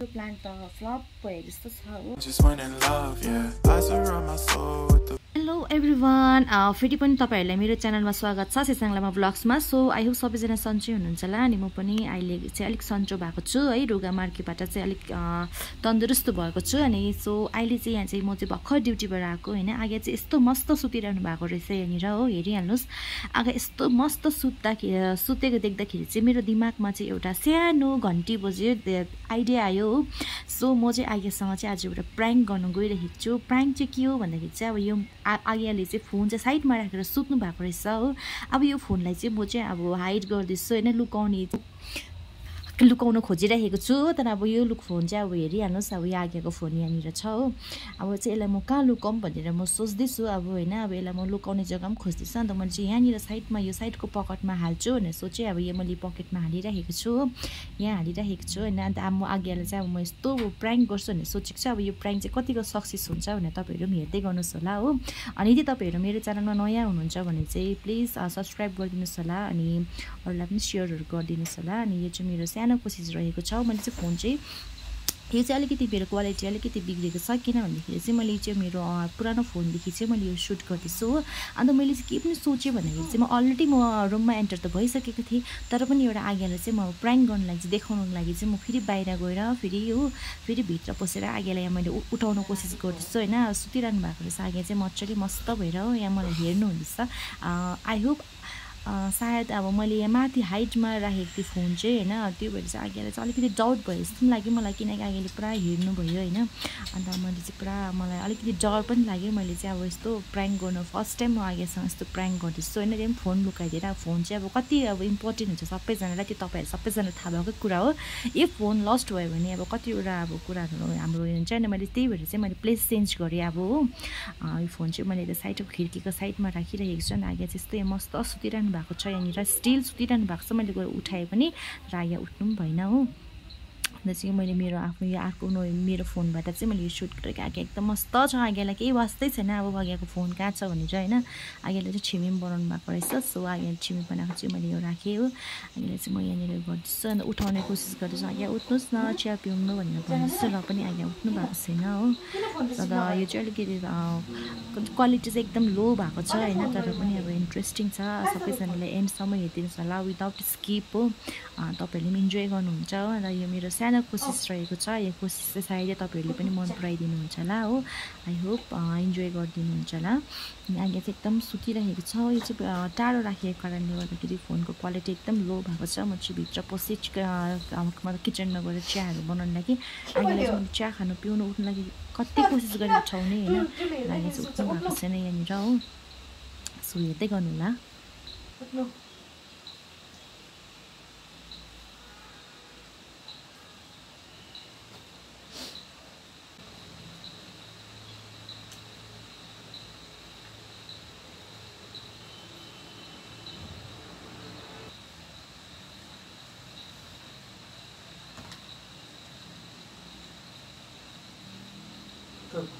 Plant त flop भयो जस्तो छ हेलो एभ्री वान फेरि पनि तपाईँहरूलाई मेरो च्यानलमा स्वागत छ सेसाङ्लामा ब्लग्समा. सो आई होप सबैजना सन्चै हुनुहुन्छ होला अनि म पनि अहिले चाहिँ अलिक सन्चो भएको छु है। रुगा मार्कीबाट चाहिँ अलिक तन्दुरुस्त भएको छु अनि सो अहिले चाहिँ यहाँ चाहिँ म चाहिँ भर्खर ड्युटीबाट आएको होइन। आगे चाहिँ यस्तो मस्त सुतिरहनु भएको रहेछ यहाँनिर हो। हेरिहाल्नुहोस्। आगे यस्तो मस्त सुत्दाखेरि सुतेको देख्दाखेरि चाहिँ मेरो दिमागमा चाहिँ एउटा सानो घन्टी बज्यो। आइडिया आयो हो। सो म चाहिँ आगेसँग चाहिँ आज एउटा प्र्याङ्क गर्नु गइरहेको छु। प्र्याङ्क चाहिँ के हो भन्दाखेरि चाहिँ अब यो आ आगेले चाहिँ फोन चाहिँ साइडमा राखेर सुत्नु भएको रहेछ हो। अब यो फोनलाई चाहिँ म चाहिँ अब हाइड गर्दैछु होइन? लुकाउने लुकाउन खोजिरहेको छु तर अब यो लुक फोन चाहिँ अब हेरिहाल्नुहोस् अब यो आगेको फोन यहाँनिर छ हो। अब चाहिँ यसलाई म कहाँ लुकाउँ भनेर म सोच्दैछु अब होइन अब यसलाई म लुकाउने जग्गा पनि खोज्दैछु अन्त मैले चाहिँ यहाँनिर साइडमा यो साइडको पकेटमा हाल्छु भनेर सोचेँ अब यो मैले पकेटमा हालिराखेको छु यहाँ हालिराखेको छु होइन अन्त अब म आगेलाई चाहिँ अब म यस्तो प्र्याङ्क गर्छु भनेर सोचेको छु अब यो प्र्याङ्क चाहिँ कतिको सक्सेस हुन्छ भनेर तपाईँहरू पनि हेर्दै गर्नुहोस् होला हो। अनि यदि तपाईँहरू मेरो च्यानलमा नयाँ हुनुहुन्छ भने चाहिँ प्लिज सब्सक्राइब गरिदिनुहोस् होला अनि अरूलाई पनि सेयरहरू गरिदिनुहोस् होला अनि यो चाहिँ मेरो सानो कोसिस रहेको छ। मैले चाहिँ फोन चाहिँ यो चाहिँ अलिकति मेरो क्वालिटी अलिकति बिग्रेको छ किन भन्दाखेरि चाहिँ मैले चाहिँ मेरो पुरानो फोनदेखि चाहिँ मैले यो सुट गर्दैछु हो। अन्त मैले चाहिँ के पनि सोचेँ भन्दाखेरि चाहिँ म अलरेडी म रुममा एन्टर त भइसकेको थिएँ तर पनि एउटा आगेलाई चाहिँ म प्र्याङ्क गर्नु लागि चाहिँ देखाउनुको लागि चाहिँ म फेरि बाहिर गएर फेरि हो फेरि भित्र पसेर आगेलाई यहाँ मैले उठाउन कोसिस गर्दैछु होइन। सुतिरहनु भएको रहेछ आगे चाहिँ मजाले मस्त भएर हो यहाँ मलाई हेर्नु हुँदैछ आई होप सायद अब मैले यहाँ माथि हाइटमा राखेको थिएँ फोन चाहिँ होइन त्यो भएर चाहिँ आगेलाई चाहिँ अलिकति डाउट भयो। जस्तो पनि लाग्यो मलाई किनकि आगेले पुरा हेर्नुभयो होइन। अन्त मैले चाहिँ पुरा मलाई अलिकति डर पनि लाग्यो। मैले चाहिँ अब यस्तो प्र्याङ्क गर्नु फर्स्ट टाइम म आगेसँग यस्तो प्र्याङ्क गर्दैछु। होइन त्यो पनि फोन लुकाइदिएर फोन चाहिँ अब कति अब इम्पोर्टेन्ट हुन्छ सबैजनालाई त्यो तपाईँहरू सबैजनालाई थाहा भएकै कुरा हो। यो फोन लस्ट भयो भने अब कतिवटा अब कुराहरू हाम्रो हुन्छ अनि मैले त्यही भएर चाहिँ मैले प्लेस चेन्ज गरेँ अब हो। यो फोन चाहिँ मैले यता साइडको खिड्कीको साइडमा राखिरहेको छु। अनि आगे चाहिँ यस्तो मस्त सुतिरहनु भएको छ यहाँनिर। स्टिल सुतिरहनु भएको छ। मैले गएर उठाएँ पनि र आगे उठ्नु पनि भएन हो। अन्त चाहिँ मैले मेरो आफ्नो यो अर्को नो मेरो फोनबाट चाहिँ मैले यो सुट गरेको आगे एकदम मस्त छ आगेलाई केही वास्तै छैन। अब आगेको फोन कहाँ छ भनेर होइन। आगेले चाहिँ छिमी पनि बनाउनु भएको रहेछ। सो आगे छिमी बनाएको चाहिँ मैले यो राखेँ हो। आगेले चाहिँ म यहाँनिर गर्दैछु। अन्त उठाउने कोसिस गर्दैछु। आगे उठ्नुहोस् न। चिया पिउनु भनेर भन्दैछु। र पनि आगे उठ्नु भएको छैन हो। तर यो चाहिँ अलिकति क्वालिटी चाहिँ एकदम लो भएको छ होइन। तर पनि अब इन्ट्रेस्टिङ छ। सबैजनाले एन्डसम्म हेरिदिनुहोस् होला। विदाउट स्किप हो। तपाईँहरूले पनि इन्जोय गर्नुहुन्छ हो। र यो मेरो सानो कोसिस रहेको छ यो कोसिस चाहिँ सायदै तपाईँहरूले पनि मन पराइदिनुहुन्छ होला हो। आई होप इन्जोय गरिदिनुहुन्छ होला। अनि आगे चाहिँ एकदम सुतिरहेको छ। यो चाहिँ टाढो राखेको कारणले गर्दाखेरि फोनको क्वालिटी एकदम लो भएको छ। म चाहिँ भित्र पसेँ मतलब किचनमा गएर चियाहरू बनाउनु लागि। आगेलाई चाहिँ चिया खानु पिउनु उठ्नु लागि कति कोसिस गरेर उठाउने होइन? लागि चाहिँ उठ्नु भएको छैन यहाँनिर हो। सो हेर्दै गर्नु होला। Good.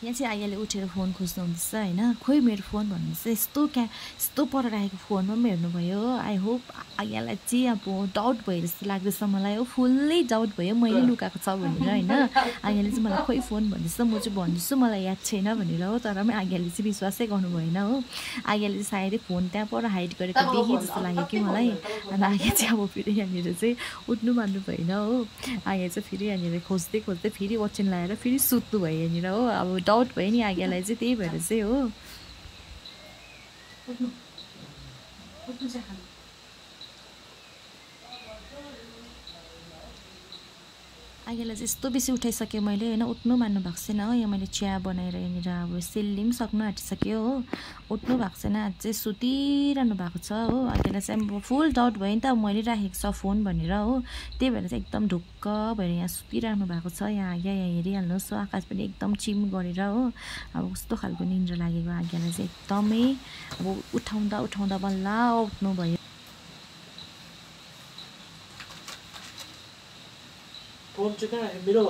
यहाँ चाहिँ आइयाले उठेर फोन खोज्नु हुँदैछ होइन? खोइ मेरो फोन भन्नुहोस् यस्तो क्या यस्तो पर राखेको फोनमा पनि हेर्नुभयो आई होप आइयालाई चाहिँ अब डाउट भयो जस्तो लाग्दैछ मलाई हो। फुल्लै डाउट भयो मैले लुकाएको छ भनेर होइन? आइयाले चाहिँ मलाई खोइ फोन भन्दैछ म चाहिँ भन्दैछु मलाई याद छैन भनेर हो। तर पनि आइयाले चाहिँ विश्वासै गर्नु भएन हो। आइयाले चाहिँ सायदै फोन त्यहाँ पर हाइड गरेको देखेँ जस्तो लाग्यो कि मलाई। अनि आइया चाहिँ अब फेरि यहाँनिर चाहिँ उठ्नु मान्नु भएन हो। आइया चाहिँ फेरि यहाँनिर खोज्दै खोज्दै फेरि ओछ्यान लगाएर फेरि सुत्नु भयो यहाँनिर हो। अब डाउट भयो नि आइयालाई चाहिँ त्यही भएर चाहिँ हो। आइगेलाई चाहिँ यस्तो बेसी उठाइसकेँ मैले होइन? उठ्नु मान्नु भएको छैन हो। यहाँ मैले चिया बनाएर यहाँनिर अब सेल्ली पनि सक्नु आँटिसक्यो हो। उठ्नु भएको छैन। आज चाहिँ सुतिरहनु भएको छ हो। आइगेलाई चाहिँ अब फुल डाउट भयो नि त। मैले राखेको छ फोन भनेर हो। त्यही भएर चाहिँ एकदम ढुक्क भएर यहाँ सुतिरहनु भएको छ। यहाँ आज्ञा यहाँ हेरिहाल्नुहोस् हो। आकाश पनि एकदम चिम गरेर हो। अब कस्तो खालको निन्द्रा लागेको आज्ञालाई चाहिँ एकदमै अब उठाउँदा उठाउँदा बल्ल उठ्नु भयो फोन चाहिँ कहाँ राख्यो मेरो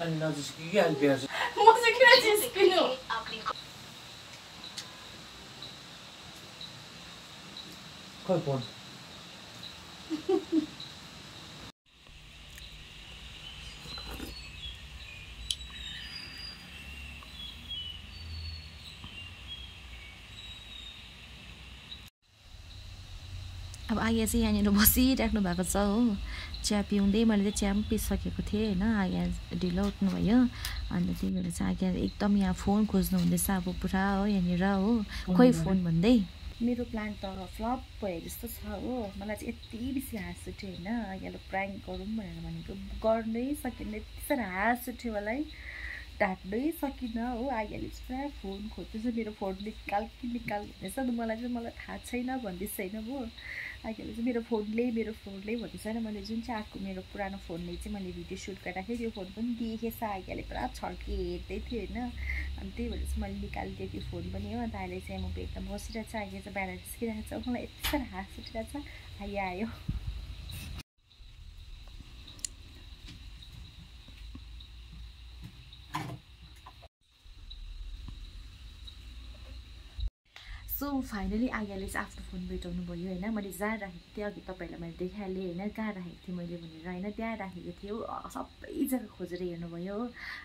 अनि नजिस्कि कि अहिले बिहार खै फोन अब आगे चाहिँ यहाँनिर बसिराख्नु भएको छ हो। चिया पिउँदै मैले चाहिँ चिया पनि पिइसकेको थिएँ होइन आगे ढिलो उठ्नुभयो। अन्त त्यही भएर चाहिँ आगे एकदम यहाँ फोन खोज्नु हुँदैछ अब पुरा हो यहाँनिर हो। खोइ फोन भन्दै? मेरो प्लान त फ्लप भयो जस्तो छ हो। मलाई चाहिँ यति बेसी हाँस उठ्यो होइन आइहाल्यो प्राङ्क गरौँ भनेर भनेको गर्नै सकिनँ। यति साह्रो हाँस उठ्यो मलाई। ढाक्नै सकिनँ हो। आइहाल्यो चाहिँ पुरा फोन खोज्दैछ मेरो फोन निकाल कि निकाल भन्दैछ मलाई चाहिँ मलाई थाहा छैन भन्दैछ होइन हो आइहाल्यो चाहिँ मेरो फोनले मेरो फोनले भन्दैछ र मैले जुन चाहिँ आएको मेरो पुरानो फोनले चाहिँ मैले भिडियो सुट गरिराखेँ त्यो फोन पनि देखेछ। आइहाल्यो पुरा छड्के हेर्दै थियो होइन। अनि त्यही भएर चाहिँ मैले निकालिदिएँ त्यो फोन पनि हो। अन्त अहिले चाहिँ म एकदम बसिरहेको छ। अहिले चाहिँ बाहिर निस्किरहेको छ। मलाई यति साह्रो हाँस उठिरहेको छ। आइया आयो सो फाइनली आज्ञाले चाहिँ आफ्नो फोन भेटाउनु भयो होइन। मैले जहाँ राखेको थिएँ अघि तपाईँहरूलाई मैले देखाइहालेँ होइन? कहाँ राखेको थिएँ मैले भनेर होइन? त्यहाँ राखेको थियो सबै जग्गा खोजेर हेर्नुभयो हो।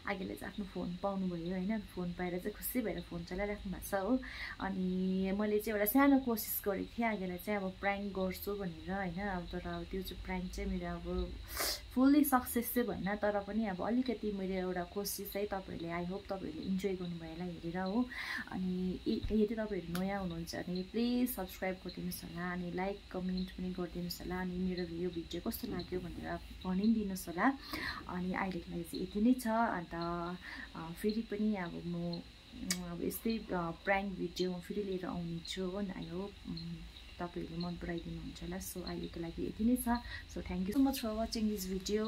आज्ञाले चाहिँ आफ्नो फोन पाउनुभयो होइन? फोन पाएर चाहिँ खुसी भएर फोन चलाइराख्नु भएको छ हो। अनि मैले चाहिँ एउटा सानो कोसिस गरेको थिएँ आज्ञालाई चाहिँ अब प्राङ्क गर्छु भनेर होइन? अब तर अब त्यो चाहिँ प्राङ्क चाहिँ मेरो अब फुल्ली सक्सेस चाहिँ भएन तर पनि अब अलिकति मैले एउटा कोसिस चाहिँ तपाईँहरूले आई होप तपाईँहरूले इन्जोय गर्नुभयो होला हेरेर हो। अनि यदि तपाईँहरू नयाँ हुनुहुन्छ भने प्लिज सब्सक्राइब गरिदिनुहोस् होला अनि लाइक कमेन्ट पनि गरिदिनुहोस् होला अनि मेरो यो भिडियो कस्तो लाग्यो भनेर भनिदिनुहोस् होला। अनि अहिलेको लागि चाहिँ यति नै छ अन्त फेरि पनि अब म अब यस्तै प्राङ्क भिडियो म फेरि लिएर आउने छु हो आई होप तपाईँहरूले मन पराइदिनुहुन्छ होला। सो अहिलेको लागि यति नै छ। So thank you so much for watching this video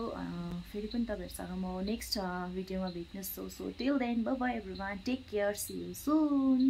फेरि पनि तपाईँहरूसँग म नेक्स्ट भिडियोमा भेट्नु so so till then bye everyone take care see you soon